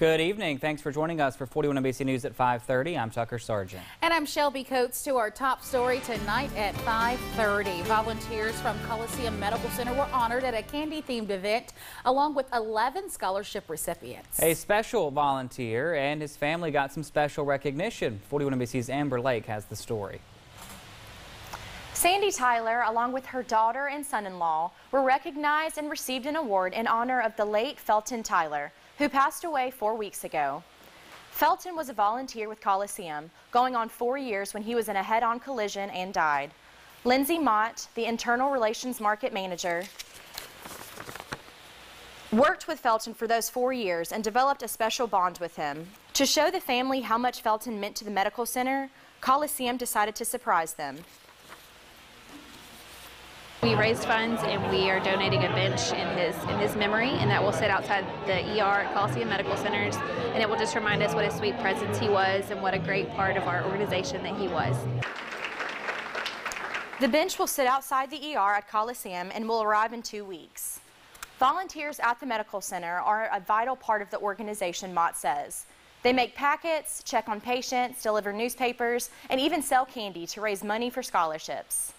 Good evening. Thanks for joining us for 41 NBC News at 5:30. I'm Tucker Sargent. And I'm Shelby Coates to our top story tonight at 5:30. Volunteers from Coliseum Medical Center were honored at a candy-themed event along with 11 scholarship recipients. A special volunteer and his family got some special recognition. 41 NBC's Amber Lake has the story. Sandy Tyler, along with her daughter and son-in-law, were recognized and received an award in honor of the late Felton Tyler, who passed away four weeks ago. Felton was a volunteer with Coliseum, going on four years when he was in a head-on collision and died. Lindsay Mott, the Internal Relations Market Manager, worked with Felton for those four years and developed a special bond with him. To show the family how much Felton meant to the medical center, Coliseum decided to surprise them. We raised funds and we are donating a bench in his in his memory, and that will sit outside the ER at Coliseum Medical Centers, and it will just remind us what a sweet presence he was and what a great part of our organization that he was. The bench will sit outside the ER at Coliseum and will arrive in two weeks. Volunteers at the medical center are a vital part of the organization, Mott says. They make packets, check on patients, deliver newspapers, and even sell candy to raise money for scholarships.